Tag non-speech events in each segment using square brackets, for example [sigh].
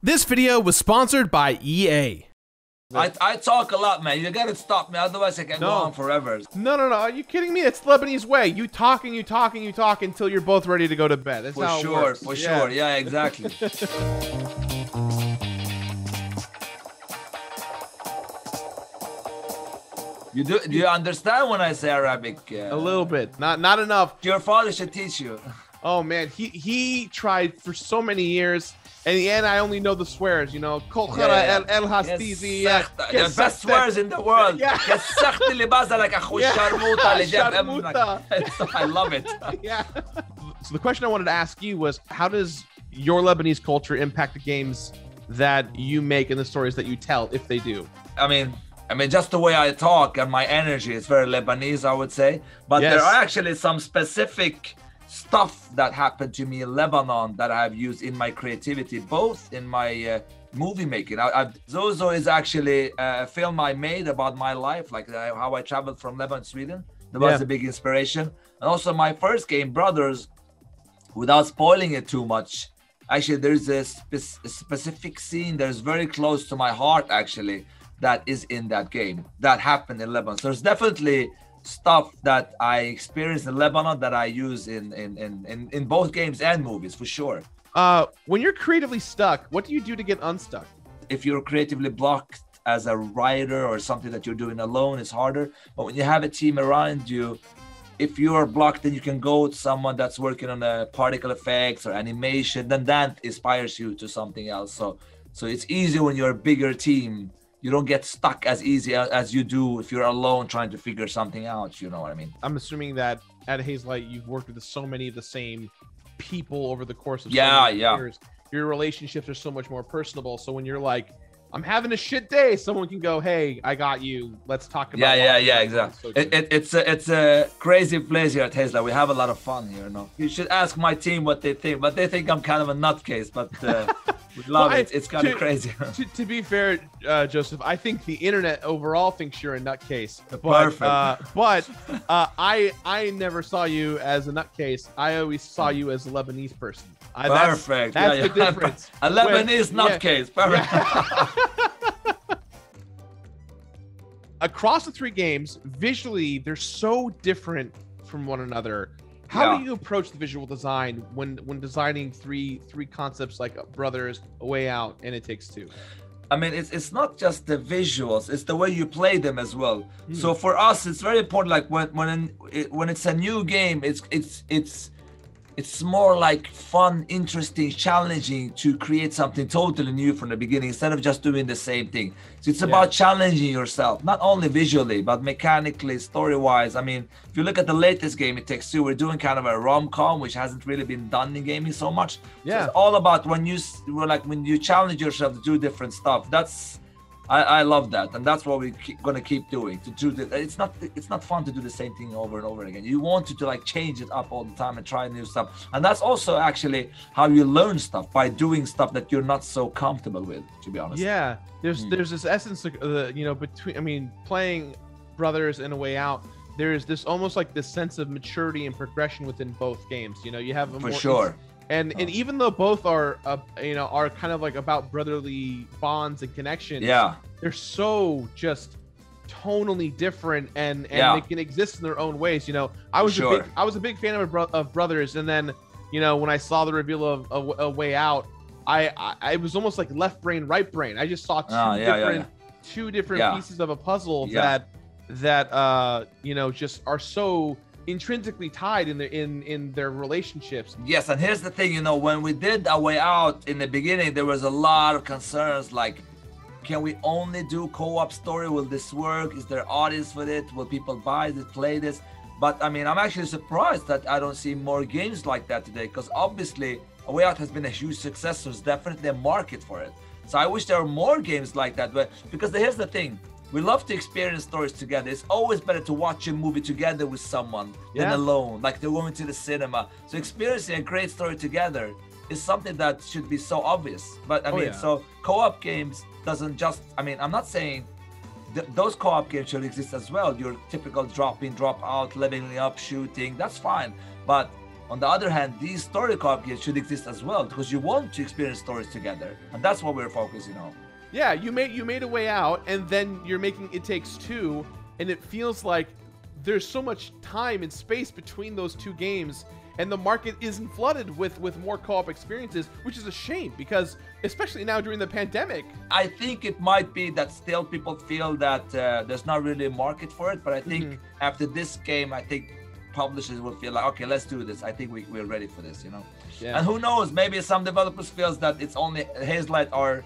This video was sponsored by EA. I, I talk a lot, man. You gotta stop me, otherwise I can go on forever. No, no, no. Are you kidding me? It's Lebanese way. You talk and you talk and you talk until you're both ready to go to bed. That's For how it sure, works. for Yeah. sure. Yeah, exactly. [laughs] you do? Do you understand when I say Arabic? Uh, A little bit. Not not enough. Your father should teach you. Oh man, he he tried for so many years in the end, I only know the swears, you know. El Hastizi. The best swears in the world. [laughs] Yeah. [laughs] [laughs] I love it. yeah. So the question I wanted to ask you was how does your Lebanese culture impact the games that you make and the stories that you tell, if they do? I mean, I mean, just the way I talk and my energy is very Lebanese, I would say. But yes. there are actually some specific stuff that happened to me in Lebanon that I've used in my creativity, both in my uh, movie making. I, I, Zozo is actually a film I made about my life, like uh, how I traveled from Lebanon to Sweden. That was Yeah. a big inspiration. And also my first game, Brothers, without spoiling it too much. Actually, there's a, spe- a specific scene that's very close to my heart, actually, that is in that game that happened in Lebanon. So there's definitely stuff that I experienced in Lebanon that I use in in, in, in, in both games and movies for sure. Uh, when you're creatively stuck, what do you do to get unstuck? If you're creatively blocked as a writer or something that you're doing alone, it's harder. But when you have a team around you, if you are blocked, then you can go to someone that's working on a particle effects or animation. Then that inspires you to something else. So, so it's easy when you're a bigger team. You don't get stuck as easy as you do if you're alone trying to figure something out. You know what I mean? I'm assuming that at Hazelight, you've worked with so many of the same people over the course of Yeah, many yeah. years. Your relationships are so much more personable. So when you're like, I'm having a shit day, someone can go, Hey, I got you. Let's talk about Yeah, yeah, life." yeah, exactly. so It, it, it's a it's a crazy place here at Tesla. We have a lot of fun here. No, you should ask my team what they think, but they think I'm kind of a nutcase. But uh, [laughs] we love Well, I- it. It's kind of crazy. [laughs] to, to be fair, uh, Josef, I think the internet overall thinks you're a nutcase. But, Perfect. Uh, [laughs] but uh, I I never saw you as a nutcase. I always saw you as a Lebanese person. I, that's- Perfect. That's, yeah, the yeah. [laughs] difference. A When- Lebanese yeah. nutcase. Perfect. Across the three games, visually, they're so different from one another. How Yeah. do you approach the visual design when when designing three three concepts like Brothers, A Way Out, and It Takes Two? I mean, it's it's not just the visuals; it's the way you play them as well. Hmm. So for us, it's very important. Like when when it, when it's a new game, it's it's it's it's more like fun, interesting, challenging to create something totally new from the beginning instead of just doing the same thing. So it's about challenging yourself, not only visually but mechanically, story-wise. I mean, if you look at the latest game, It Takes Two, we're doing kind of a rom-com, which hasn't really been done in gaming so much. So Yeah. it's all about when you like when you challenge yourself to do different stuff. That's I, I love that, and that's what we're keep, gonna keep doing. To do the, it's not it's not fun to do the same thing over and over again. You want to, to like change it up all the time and try new stuff, and that's also actually how you learn stuff by doing stuff that you're not so comfortable with. To be honest. Yeah, there's Hmm. there's this essence of uh, you know between I mean playing brothers and a way out. There's this almost like this sense of maturity and progression within both games. You know, you have a for more sure. And and even though both are uh, you know are kind of like about brotherly bonds and connections. Yeah. they're so just tonally different and and Yeah. they can exist in their own ways. You know, I was a big I was a big fan of, of brothers, and then you know when I saw the reveal of, of a way out. I, I I was almost like left brain, right brain. I just saw two Ah, yeah, yeah, different two different Yeah. pieces of a puzzle Yeah. that that uh you know just are so intrinsically tied in their in in their relationships. Yes, and here's the thing, you know, when we did our way out in the beginning, there was a lot of concerns like, can we only do co-op story? Will this work? Is there audience for it? Will people buy this, play this? But I mean, I'm actually surprised that I don't see more games like that today, because obviously, A Way Out has been a huge success. So there's definitely a market for it. So I wish there were more games like that. But because here's the thing, we love to experience stories together. It's always better to watch a movie together with someone than alone, like they're going to the cinema. So experiencing a great story together is something that should be so obvious. But I Oh, mean, yeah. so co-op games doesn't just. I mean, I'm not saying th- those co-op games should exist as well. Your typical drop in, drop out, leveling up, shooting. That's fine. But On the other hand, these story co-op games should exist as well because you want to experience stories together, and that's what we're focusing on. Yeah, you made you made a way out, and then you're making It Takes Two, and it feels like there's so much time and space between those two games and the market isn't flooded with with more co-op experiences which is a shame because especially now during the pandemic i think it might be that still people feel that uh, there's not really a market for it but i think mm-hmm. after this game i think publishers will feel like okay let's do this i think we, we're ready for this you know yeah. and who knows maybe some developers feels that it's only hazelight are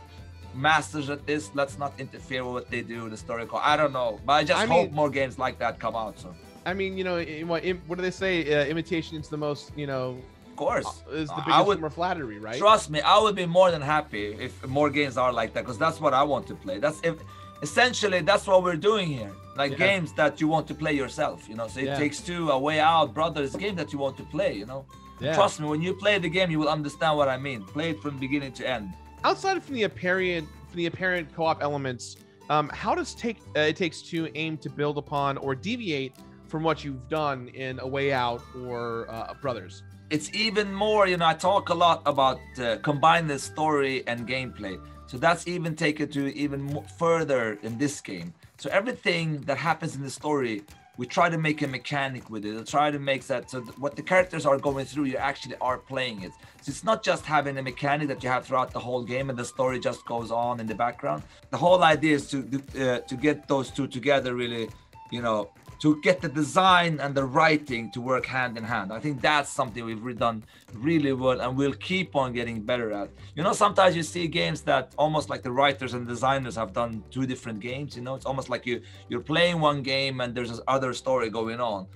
masters at this let's not interfere with what they do the story Call. i don't know but i just I hope mean, more games like that come out so I mean, you know, what what do they say? Uh, imitation is the most, you know, of course, uh, is the biggest would, form of flattery, right? Trust me, I would be more than happy if more games are like that because that's what I want to play. That's if essentially that's what we're doing here. Like yeah. games that you want to play yourself, you know. So it yeah. takes two, a way out, brothers, game that you want to play, you know. Yeah. Trust me, when you play the game, you will understand what I mean. Play it from beginning to end. Outside from the apparent from the apparent co-op elements, um, how does take uh, it takes two aim to build upon or deviate from what you've done in A Way Out or uh, Brothers. It's even more, you know, I talk a lot about uh, combine the story and gameplay. So that's even taken to even further in this game. So everything that happens in the story, we try to make a mechanic with it. We try to make that so that what the characters are going through, you actually are playing it. So it's not just having a mechanic that you have throughout the whole game and the story just goes on in the background. The whole idea is to uh, to get those two together, really, you know, to get the design and the writing to work hand in hand. I think that's something we've done really well and we'll keep on getting better at. You know, sometimes you see games that almost like the writers and designers have done two different games. You know, it's almost like you you're playing one game and there's this other story going on.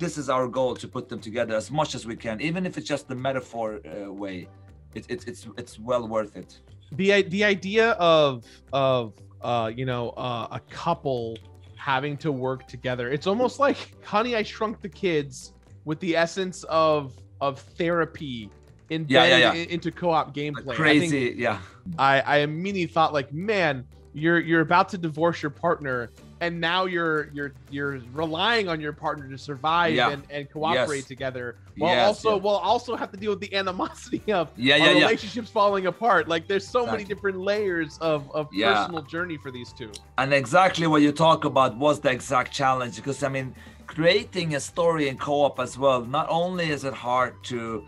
This is our goal to put them together as much as we can, even if it's just the metaphor uh, way. It, it, it's it's well worth it. The the idea of of uh, you know uh, a couple having to work together. It's almost like Honey I Shrunk the Kids with the essence of of therapy embedded yeah, yeah, yeah. into co-op gameplay. Crazy, I yeah. I I immediately thought like, man, you're you're about to divorce your partner and now you're you're you're relying on your partner to survive yeah. and, and cooperate yes. together while yes, also yes. while also have to deal with the animosity [laughs] of yeah, yeah, relationships yeah. falling apart like there's so exactly. many different layers of, of personal journey for these two and exactly what you talk about was the exact challenge because i mean creating a story in co-op as well not only is it hard to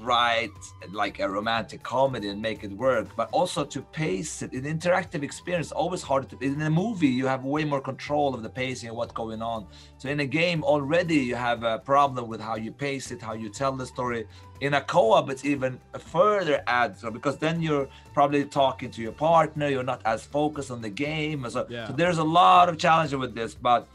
write like a romantic comedy and make it work but also to pace it. An interactive experience always harder to in a movie you have way more control of the pacing and what's going on. So in a game already you have a problem with how you pace it how you tell the story. In a co-op it's even a further add so because then you're probably talking to your partner you're not as focused on the game so, yeah. so there's a lot of challenges with this but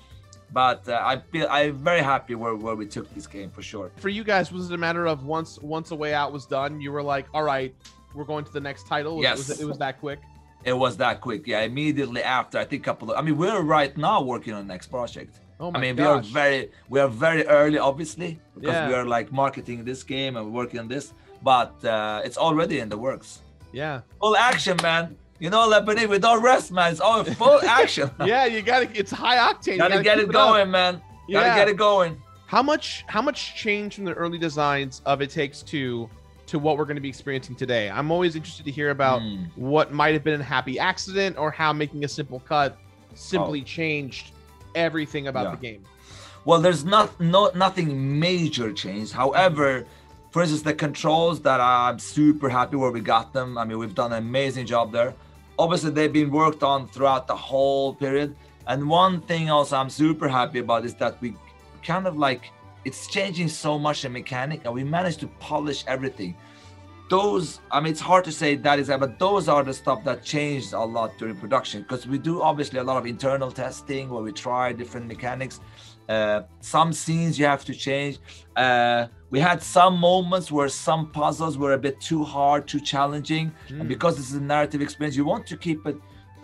but uh, I feel I'm very happy where, where we took this game for sure. For you guys, was it a matter of once once a way out was done, you were like, all right, we're going to the next title? Yes, was it, it was that quick. It was that quick, yeah. Immediately after, I think a couple of. I mean, we're right now working on the next project. Oh my I mean, gosh. we are very we are very early, obviously, because yeah. we are like marketing this game and working on this, but uh, it's already in the works. Yeah. Full action, man. You know, Lebanese, we don't rest, man. It's all [laughs] full action. yeah, you gotta. It's high octane. Gotta, gotta get it, it going, man. Yeah. Gotta get it going. How much? How much change from the early designs of It Takes Two to what we're going to be experiencing today? I'm always interested to hear about mm. what might have been a happy accident or how making a simple cut simply oh. changed everything about yeah. the game. Well, there's not no nothing major changed. However for instance, the controls that I'm super happy where we got them. I mean, we've done an amazing job there obviously they've been worked on throughout the whole period. And one thing also I'm super happy about is that we kind of like it's changing so much in mechanic and we managed to polish everything. Those, I mean, it's hard to say that is, but those are the stuff that changed a lot during production because we do obviously a lot of internal testing where we try different mechanics. Uh, some scenes you have to change. Uh, we had some moments where some puzzles were a bit too hard, too challenging. Mm. And because this is a narrative experience, you want to keep it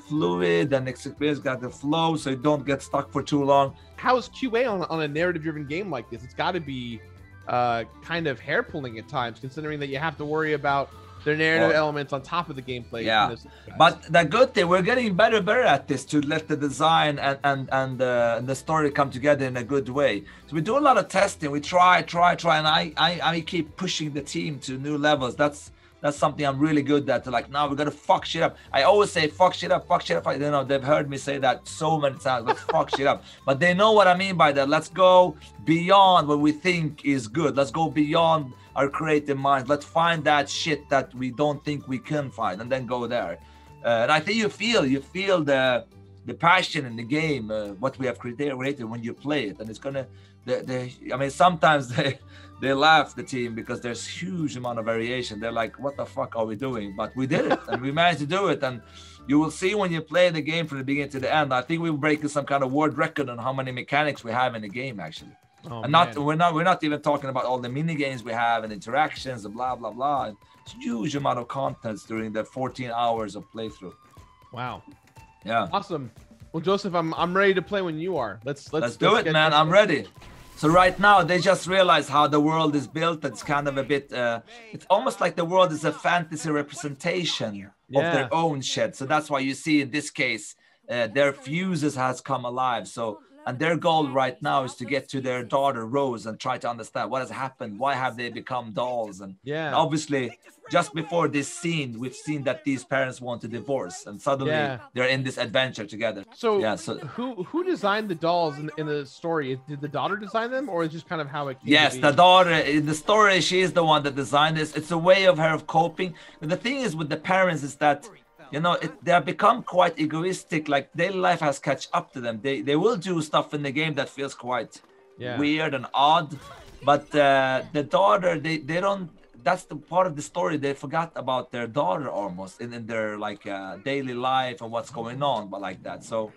fluid and experience got the flow so you don't get stuck for too long. How is QA on, on a narrative driven game like this? It's got to be uh, kind of hair pulling at times, considering that you have to worry about Their narrative elements on top of the gameplay. Yeah, but the good thing we're getting better and better at this to let the design and and and uh, the story come together in a good way. So we do a lot of testing. We try, try, try, and I I, I keep pushing the team to new levels. That's that's something I'm really good at. Like, now we gotta fuck shit up. I always say fuck shit up, fuck shit up. I you know, they've heard me say that so many times. Let's fuck shit up. [laughs] But they know what I mean by that. Let's go beyond what we think is good. Let's go beyond our creative minds. Let's find that shit that we don't think we can find, and then go there. Uh, and I think you feel you feel the the passion in the game, uh, what we have created when you play it, and it's gonna. The, the I mean, sometimes [laughs] they they laugh the team because there's huge amount of variation. They're like, "What the fuck are we doing?" But we did it, and we managed to do it. And you will see when you play the game from the beginning to the end. I think we're breaking some kind of world record on how many mechanics we have in the game, actually. Oh, and not man. we're not we're not even talking about all the mini games we have and interactions and blah blah blah. It's huge amount of contents during the 14 hours of playthrough. Wow. Yeah. Awesome. Well, Josef, I'm I'm ready to play when you are. Let's let's let's do let's it, man. I'm ready. So right now they just realize how the world is built. It's kind of a bit. Uh, it's almost like the world is a fantasy representation yeah. of their own shed. So that's why you see in this case uh, their fuses has come alive. So and their goal right now is to get to their daughter Rose and try to understand what has happened. Why have they become dolls? And yeah, and obviously, just before this scene, we've seen that these parents want to divorce, and suddenly yeah. they're in this adventure together. So yeah, so who who designed the dolls in, in the story? Did the daughter design them, or is just kind of how it? yes, the daughter in the story, she is the one that designed this. It's a way of her of coping. But the thing is with the parents is that you know it, they have become quite egoistic like daily life has catch up to them they they will do stuff in the game that feels quite yeah. weird and odd but uh, the daughter they they don't that's the part of the story they forgot about their daughter almost in, in their like uh, daily life and what's going on but like that so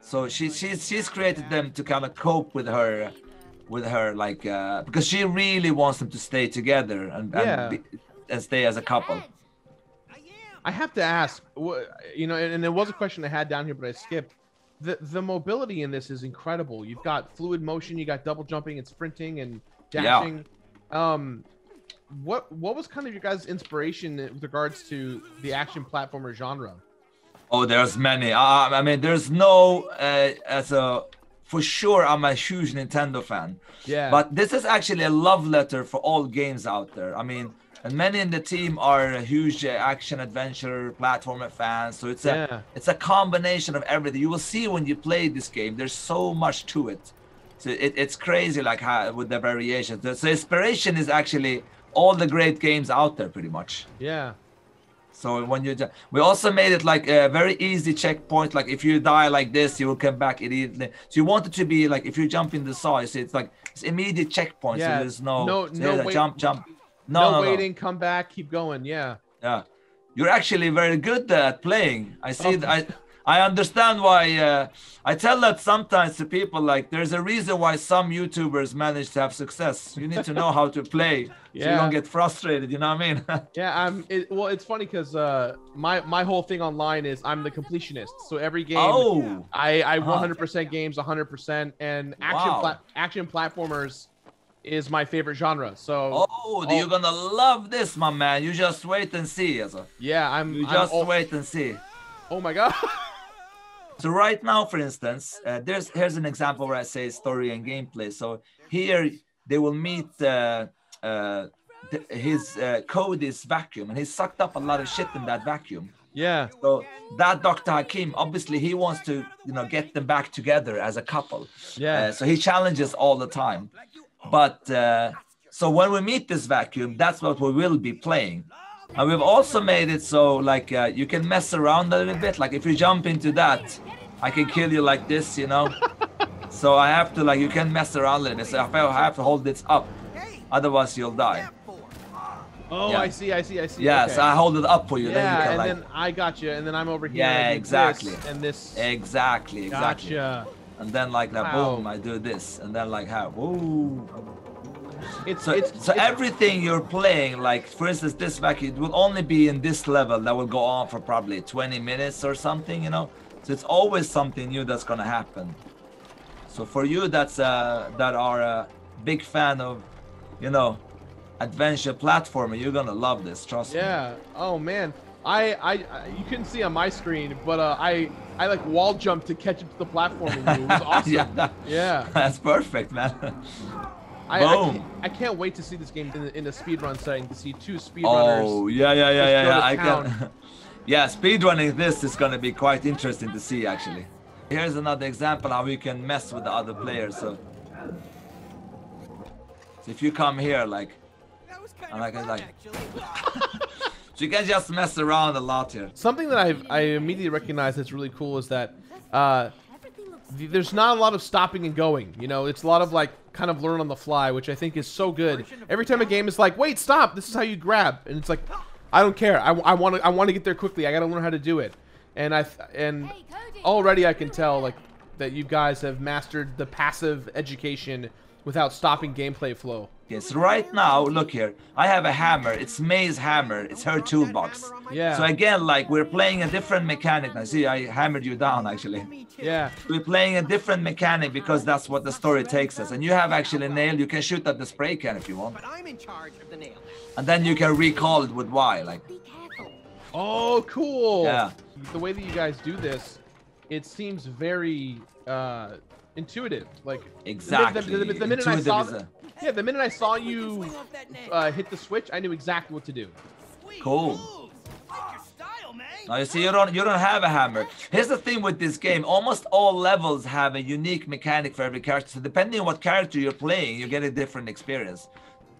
so she she's she's created them to kind of cope with her with her like uh, because she really wants them to stay together and yeah. and, be, and stay as a couple I have to ask, you know, and, and there was a question I had down here, but I skipped. The the mobility in this is incredible. You've got fluid motion, you got double jumping and sprinting and dashing. Yeah. Um, what what was kind of your guys' inspiration with regards to the action platformer genre? Oh, there's many. Uh, I mean, there's no uh, as a for sure. I'm a huge Nintendo fan. Yeah. But this is actually a love letter for all games out there. I mean, and many in the team are huge uh, action adventure platformer fans so it's a yeah. it's a combination of everything. You will see when you play this game there's so much to it. So it, it's crazy like how with the variations. So inspiration is actually all the great games out there pretty much. Yeah. So when you we also made it like a very easy checkpoint. Like if you die like this you will come back immediately. So you want it to be like if you jump in the saw it's like it's immediate checkpoint yeah. so there's no no, so no jump jump no, no, no waiting, no. come back, keep going. Yeah. Yeah, you're actually very good at playing. I see. Oh. I I understand why. Uh, I tell that sometimes to people. Like, there's a reason why some YouTubers manage to have success. You need to know how to play, so yeah. you don't get frustrated. You know what I mean? [laughs] yeah. I'm. It, well, it's funny because uh, my my whole thing online is I'm the completionist. So every game, oh, I I 100% games 100%, and action wow. pla- action platformers is my favorite genre. So Oh, you're gonna love this, my man. You just wait and see. Also. Yeah, I'm You just I'm, wait and see. Oh my god. [laughs] so right now, for instance, uh, there's here's an example where I say story and gameplay. So here they will meet uh, uh, his uh, Cody's vacuum, and he sucked up a lot of shit in that vacuum. Yeah. So that Dr. Hakim, obviously, he wants to, you know, get them back together as a couple. Yeah. Uh, so he challenges all the time. But uh, so when we meet this vacuum, that's what we will be playing. And we've also made it so like uh, you can mess around a little bit. Like if you jump into that, I can kill you like this, you know. [laughs] so I have to like you can mess around a little bit. So I have to hold this up, otherwise you'll die. Oh, yeah. I see, I see, I see. Yeah, okay. so I hold it up for you. Yeah, then you can, and like... then I got you, and then I'm over here. Yeah, exactly. and this. Exactly, exactly. Gotcha and then like that wow. boom i do this and then like how whoa it's so, it's, so it's, everything you're playing like for instance this vacuum it will only be in this level that will go on for probably 20 minutes or something you know so it's always something new that's gonna happen so for you that's uh that are a big fan of you know adventure platformer. You're gonna love this. Trust yeah. me. Yeah. Oh man. I, I, I, you couldn't see on my screen, but uh, I, I like wall jumped to catch up to the platform. It was [laughs] awesome. yeah, yeah, that's perfect, man. I, Boom. I can't, I, can't, wait to see this game in the, in the speedrun setting to see two speedrunners. Oh yeah, yeah, yeah, yeah, yeah. I can. [laughs] yeah, speedrunning this is gonna be quite interesting to see actually. Here's another example how we can mess with the other players. So, so if you come here, like, and I can like. [laughs] So you can just mess around a lot here. Something that I I immediately recognize that's really cool is that uh, there's not a lot of stopping and going. You know, it's a lot of like kind of learn on the fly, which I think is so good. Every time a game is like, wait, stop, this is how you grab, and it's like, I don't care. I, I want to I want to get there quickly. I got to learn how to do it. And I and already I can tell like that you guys have mastered the passive education without stopping gameplay flow. Yes, right now, look here. I have a hammer. It's May's hammer. It's her toolbox. Yeah. So again, like we're playing a different mechanic. I see I hammered you down actually. Yeah. We're playing a different mechanic because that's what the story takes us. And you have actually a nail. You can shoot at the spray can if you want. But I'm in charge of the nail. And then you can recall it with Y, like. Oh, cool. Yeah. The way that you guys do this, it seems very uh intuitive. Like exactly. The, the, the, the minute intuitive I saw, a... yeah, the minute I saw you uh, hit the switch, I knew exactly what to do. Cool. Now you see, you don't you don't have a hammer. Here's the thing with this game: almost all levels have a unique mechanic for every character. So depending on what character you're playing, you get a different experience.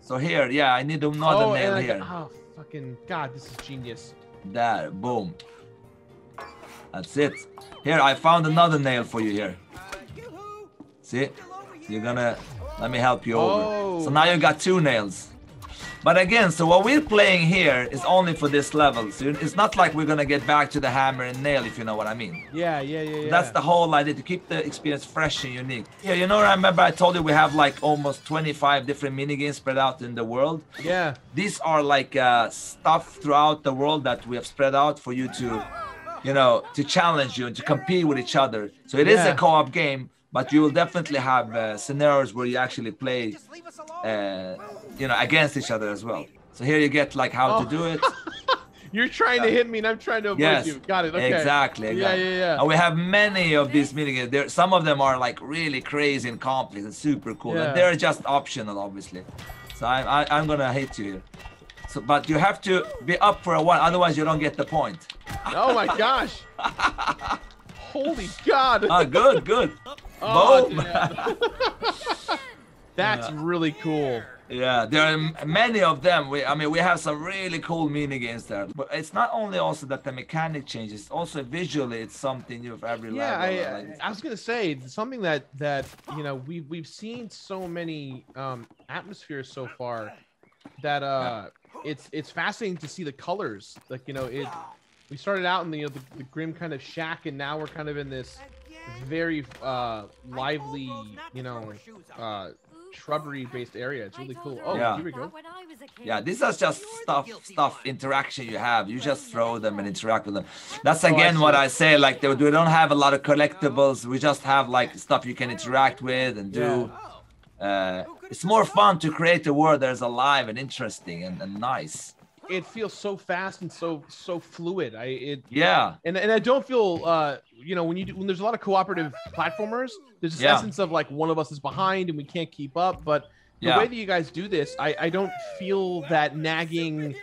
So here, yeah, I need another oh, nail here. Oh, fucking god, this is genius. There, boom. That's it. Here, I found another nail for you here. See? You're gonna... Let me help you over. Oh. So now you got two nails. But again, so what we're playing here is only for this level. So it's not like we're gonna get back to the hammer and nail, if you know what I mean. Yeah, yeah, yeah, yeah. That's the whole idea, to keep the experience fresh and unique. Yeah, you know, I remember I told you we have like almost 25 different minigames spread out in the world. Yeah. These are like uh, stuff throughout the world that we have spread out for you to, you know, to challenge you and to compete with each other. So it yeah. is a co-op game, but you will definitely have uh, scenarios where you actually play, uh, you know, against each other as well. So here you get like how oh. to do it. [laughs] You're trying to hit me and I'm trying to avoid yes, you. Got it. Okay. Exactly, exactly. Yeah, yeah, yeah. And we have many of these minigames. There, some of them are like really crazy and complex and super cool. Yeah. And they're just optional, obviously. So I, I, I'm gonna hit you here. So, but you have to be up for a while, otherwise you don't get the point. Oh my gosh! [laughs] Holy God! Ah, good, good. [laughs] Oh, Boom! [laughs] That's yeah. really cool. Yeah, there are many of them. We, I mean, we have some really cool mini games there. But it's not only also that the mechanic changes, also visually, it's something new for every yeah, level. Yeah, I, I, was gonna say something that that you know we we've seen so many um, atmospheres so far that uh, it's it's fascinating to see the colors. Like you know, it we started out in the, you know, the, the grim kind of shack, and now we're kind of in this very uh, lively, you know, uh, shrubbery based area. It's really cool. Oh, yeah. here we go. Yeah, this is just stuff, stuff interaction you have. You just throw them and interact with them. That's oh, again oh, what I say. Like we don't have a lot of collectibles. We just have like stuff you can interact with and do. Yeah. Uh, it's more fun to create a world that's alive and interesting and, and nice it feels so fast and so so fluid. I it yeah, and and I don't feel uh you know when you do, when there's a lot of cooperative platformers, there's this yeah. essence of like one of us is behind and we can't keep up. But the yeah. way that you guys do this, I I don't feel that nagging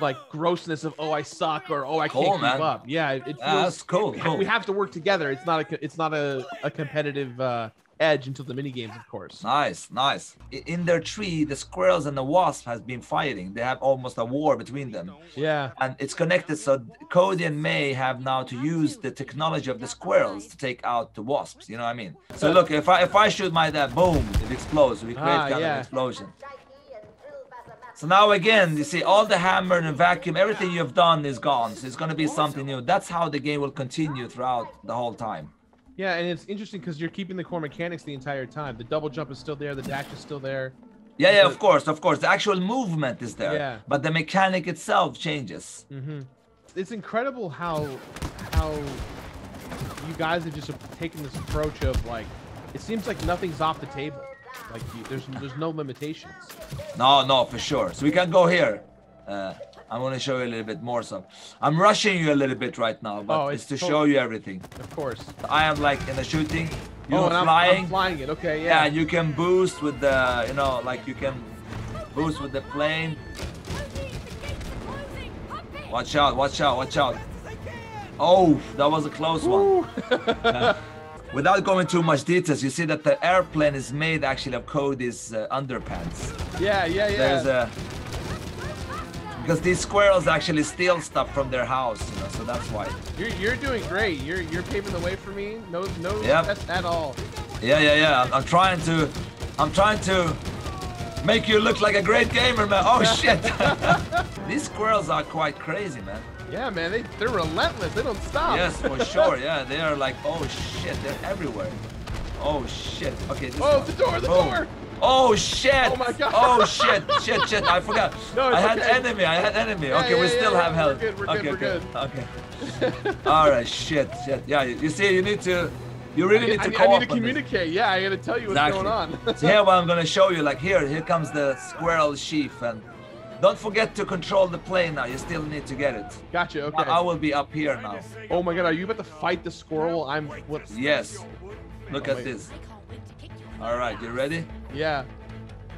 like grossness of oh I suck or oh I can't keep up. Yeah, it, feels that's cool, cool. We have to work together. It's not a it's not a, a competitive uh edge until the mini games, of course. Nice, nice. In their tree, the squirrels and the wasp has been fighting. They have almost a war between them. Yeah. And it's connected, so Cody and May have now to use the technology of the squirrels to take out the wasps. You know what I mean? So look, if I if I shoot my dad, boom, it explodes. We create ah, kind yeah. of explosion. So now again, you see all the hammer and vacuum, everything you have done is gone. So it's going to be something new. That's how the game will continue throughout the whole time. Yeah, and it's interesting because you're keeping the core mechanics the entire time. The double jump is still there. The dash is still there. Yeah, yeah, of course, of course. The actual movement is there. Yeah. But the mechanic itself changes. Mm-hmm. It's incredible how how you guys have just taken this approach of like, it seems like nothing's off the table. Like there's there's no limitations. No, no, for sure. So we can go here. Uh, I'm gonna show you a little bit more stuff. I'm rushing you a little bit right now, but oh, it's, it's to show you everything. Of course. I am like in the shooting. You're oh, flying. I'm, I'm flying it. Okay. Yeah. Yeah, you can boost with the, you know, like you can boost with the plane. Watch out! Watch out! Watch out! Oh, that was a close one. [laughs] Without going too much details, you see that the airplane is made actually of Cody's uh, underpants. Yeah, yeah, yeah. There's a because these squirrels actually steal stuff from their house, you know, so that's why. You're you're doing great. You're you're paving the way for me. No no yep. at all. Yeah, yeah, yeah. I'm, I'm trying to, I'm trying to make you look like a great gamer, man. Oh [laughs] shit! [laughs] these squirrels are quite crazy, man. Yeah, man, they, they're relentless. They don't stop. Yes, for sure. [laughs] Yeah, they are like, oh shit, they're everywhere. Oh shit. Okay. oh, one. the door, the Boom. door. Oh shit! Oh my god! Oh shit! shit! Shit! I forgot. [laughs] No, I had okay. enemy. I had enemy. Yeah, okay, yeah, we still yeah, have health. We're good. We're okay, good. We're good. Okay. [laughs] All right. Shit. Shit. Yeah. You see, you need to. You really need to. I, I need to communicate. Yeah, I got to tell you what's exactly. going on. [laughs] so here, what I'm gonna show you, like here, here comes the squirrel sheaf, and don't forget to control the plane now. You still need to get it. Gotcha. Okay. I, I will be up here now. Oh my god, are you about to fight the squirrel? I'm. Yes. Look oh, at this. All right, you ready? Yeah.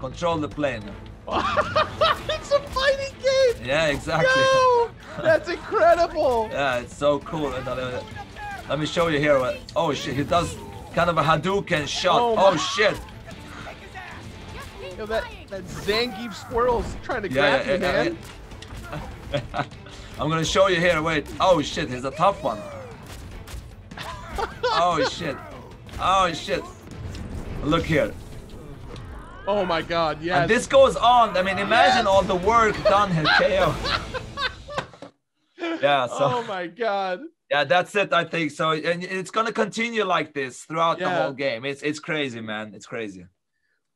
Control the plane. [laughs] it's a fighting game. Yeah, exactly. No, that's incredible. [laughs] yeah, it's so cool. Uh, let me show you here. What, oh shit, he does kind of a Hadouken shot. Oh, oh shit. Yo, that that Zangief squirrel's trying to grab yeah, yeah, me, man. [laughs] I'm gonna show you here. Wait. Oh shit, here's a tough one. oh shit. Oh shit. Look here. Oh my god, yes. And this goes on. I mean, imagine yes. all the work done here, KO. [laughs] yeah, so. Oh my god. Yeah, that's it, I think. So and it's gonna continue like this throughout yeah. the whole game. It's it's crazy, man. It's crazy.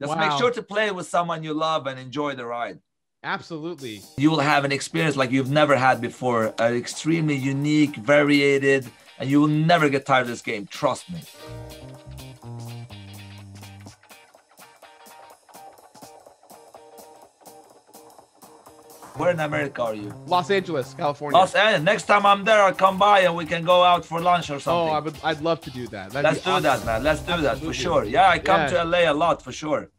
Just wow. make sure to play with someone you love and enjoy the ride. Absolutely. You will have an experience like you've never had before, an extremely unique, variated, and you will never get tired of this game. Trust me. Where in America are you? Los Angeles, California. Los Angeles. Next time I'm there, I'll come by and we can go out for lunch or something. Oh, I would, I'd love to do that. That'd Let's do awesome. that, man. Let's do Absolutely. that for sure. Yeah, I come yeah. to LA a lot for sure.